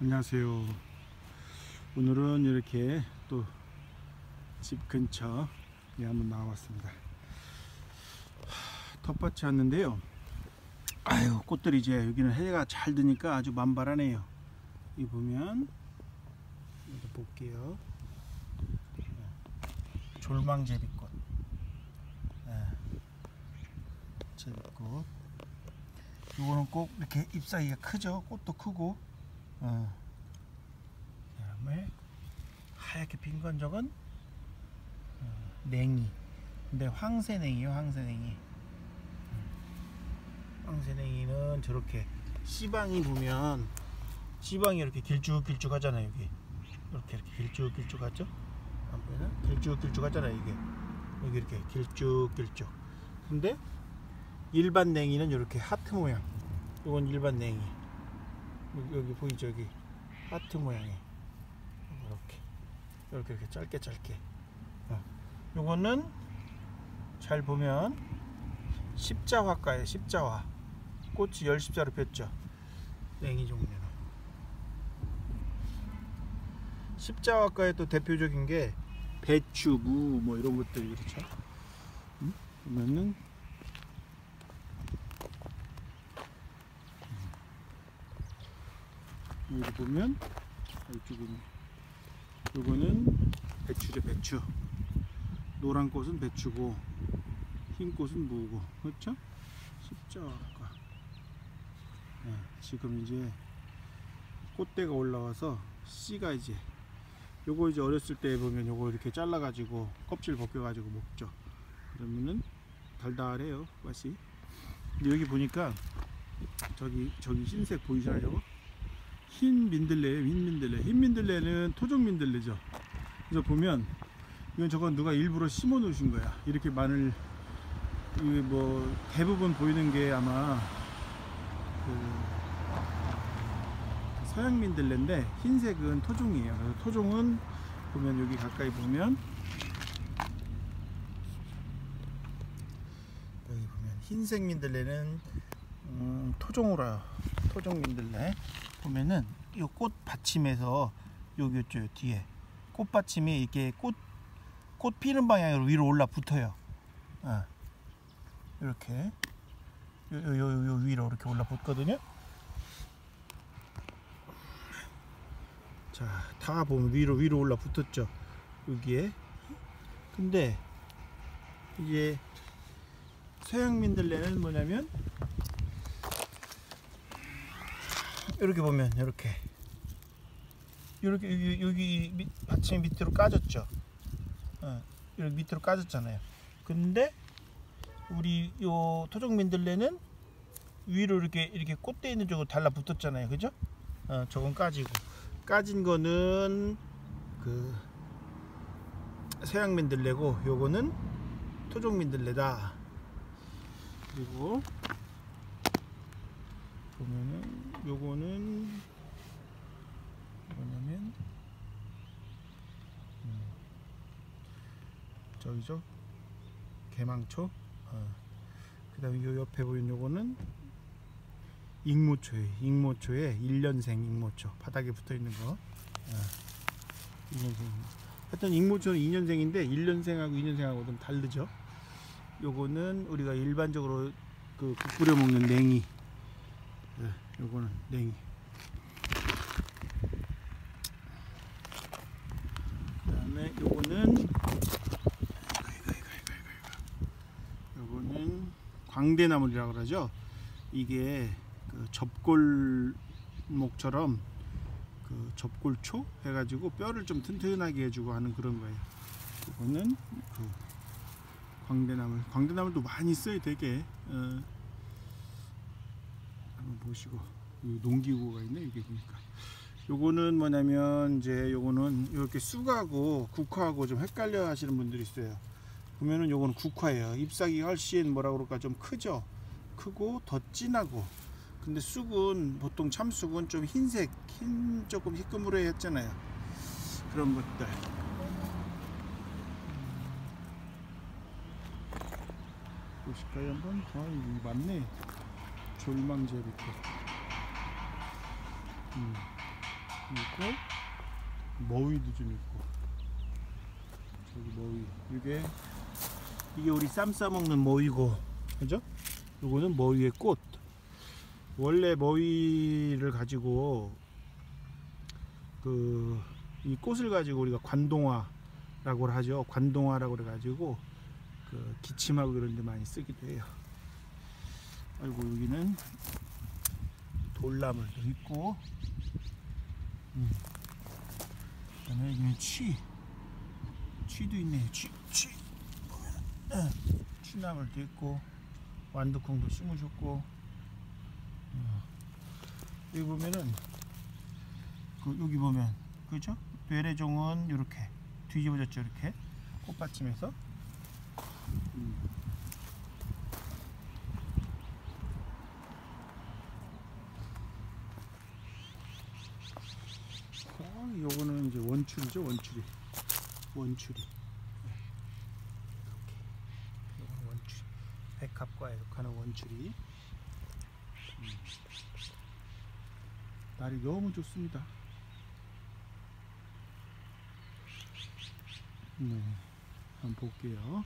안녕하세요. 오늘은 이렇게 또 집 근처에 한번 나와봤습니다. 하, 텃밭이 왔는데요. 아유 꽃들이 이제 여기는 해가 잘 드니까 아주 만발하네요. 이 보면 여기 볼게요. 졸망제비꽃. 네. 제비꽃. 요거는 꼭 이렇게 잎사귀가 크죠. 꽃도 크고. 어. 그다음에 하얗게 핀 건 저건 어, 냉이. 근데 황새냉이요, 황새냉이. 음. 황새냉이는 저렇게 씨방이 보면 씨방이 이렇게 길쭉길쭉 하잖아요, 여기. 이렇게 이렇게 길쭉길쭉 하죠? 안 보이나? 길쭉길쭉 하잖아요, 이게. 여기 이렇게 길쭉길쭉. 근데 일반 냉이는 이렇게 하트 모양. 이건 일반 냉이. 여기, 여기 보이죠? 여기. 하트 모양이 이렇게. 이렇게 이렇게 짧게 짧게. 어. 요거는 잘 보면 십자화가에 십자화. 꽃이 열십자로 폈죠? 냉이 종류는. 십자화가의 또 대표적인 게 배추, 무 뭐 이런 것들이 그렇죠? 음? 보면은 여기 보면 이쪽은 요거는 배추죠 배추 노란 꽃은 배추고 흰 꽃은 무고 그렇죠? 십자가 네, 지금 이제 꽃대가 올라와서 씨가 이제 요거 이제 어렸을 때 보면 요거 이렇게 잘라 가지고 껍질 벗겨 가지고 먹죠 그러면은 달달해요 맛이 근데 여기 보니까 저기 저기 흰색 보이시나요 저거? 흰 민들레예요 흰 민들레. 흰 민들레는 토종 민들레죠. 그래서 보면 이건 저건 누가 일부러 심어 놓으신 거야. 이렇게 마늘 뭐 대부분 보이는 게 아마 그 서양 민들레인데 흰색은 토종이에요. 그래서 토종은 보면 여기 가까이 보면 여기 보면 흰색 민들레는 음, 토종으로 토종 민들레 보면은 이 꽃 받침에서 여기 있죠 뒤에 꽃 받침이 이렇게 꽃, 꽃 피는 방향으로 위로 올라 붙어요. 어. 이렇게 요, 요, 요, 요 위로 이렇게 올라 붙거든요. 자, 다 보면 위로 위로 올라 붙었죠. 여기에. 근데 이게 서양민들레는 뭐냐면 이렇게 보면 이렇게 이렇게 여기, 여기 밑, 받침 밑으로 까졌죠. 어, 밑으로 까졌잖아요. 근데 우리 요 토종 민들레는 위로 이렇게 이렇게 꽃대 있는 쪽으로 달라붙었잖아요. 그죠? 어, 저건 까지고 까진 거는 그 서양 민들레고 요거는 토종 민들레다. 그리고 보면은 요거는 뭐냐면 음, 저기죠? 개망초? 어. 그 다음에 요 옆에 보이는 요거는 익모초에 익모초에 1년생 익모초 바닥에 붙어있는 거. 어. 2년생. 하여튼 익모초는 2년생인데 1년생하고 2년생하고 좀 다르죠. 요거는 우리가 일반적으로 그 국 끓여 먹는 냉이. 네, 요거는 냉이 그 다음에 요거는. 요거는 광대나물이라고 그러죠 이게 그 접골목처럼 그 접골초 해가지고 뼈를 좀 튼튼하게 해주고 하는 그런 거예요 요거는 그 광대나물 광대나물도 많이 써요 되게 어. 보시고 농기구가 있네 이게 보니까. 요거는 뭐냐면 이제 요거는 이렇게 쑥하고 국화하고 좀 헷갈려 하시는 분들이 있어요. 보면은 요거는 국화예요. 잎사귀가 훨씬 뭐라 그럴까 좀 크죠? 크고 더 진하고. 근데 쑥은 보통 참쑥은 좀 흰색 흰 조금 희끄무레 했잖아요. 그런 것들. 보실까요? 한번? 아 이거 맞네 졸망제비꽃 음. 있고 머위도 좀 있고. 저기 머위. 이게 이게 우리 쌈 싸먹는 머위고. 그죠? 요거는 머위의 꽃. 원래 머위를 가지고 그 이 꽃을 가지고 우리가 관동화라고 하죠. 관동화라고 그래가지고 그 기침하고 그런 데 많이 쓰기도 해요 아이고 여기는 돌나물도 있고. 음. 그 다음에 여기는 취 취도 있네요 취, 취 보면 은 취나물도 있고. 완두콩도 심으셨고. 음. 여기 보면은 그 여기 보면 그죠? 외래종은 이렇게 뒤집어졌죠 이렇게? 꽃받침에서? 음. 어, 요거는 이제 원추리죠 원추리 원추리 네. 이렇게 요거는 원추리 백합과에 속하는 원추리 음. 날이 너무 좋습니다. 네 한번 볼게요